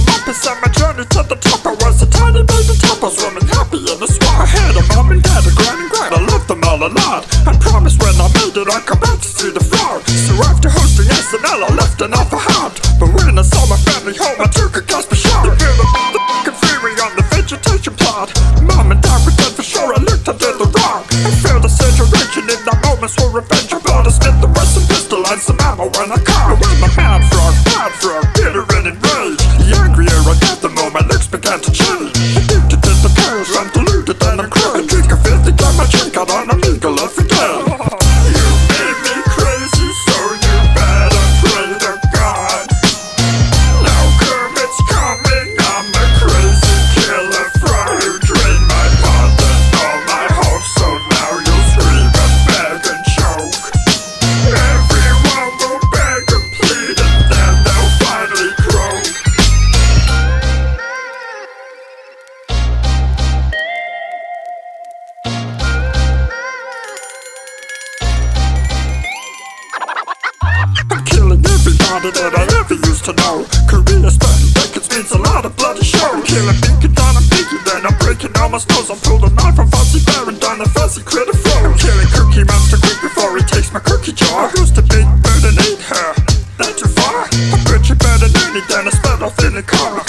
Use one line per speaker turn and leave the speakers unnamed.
the Muppets and my journey to the top. I was a tiny baby top, I was running happy in the swamp. I had a mom and dad, a grand and grand. I loved them all a lot. I promised when I made it, I'd come back to see the floor. So after hosting SNL, I left an awful heart. But when I saw my family home, I took a gasp of shock. They feel the fucking fury on the vegetation plot. Mom and dad were dead for sure. I looked under the rock. I felt a situation in that moment, so revenge. I'm deluded everybody that I ever used to know. Career spent decades means a lot of bloody show. Killing down and Pinky, then I'm breaking all my skulls I'm pulling knife from Fozzie Bear and down the fuzzy critter flow I'm killing Cookie Monster quick before he takes my cookie jar. I used to Big Bird and eat her? Not too far. I butcher better than any then I sped off in the car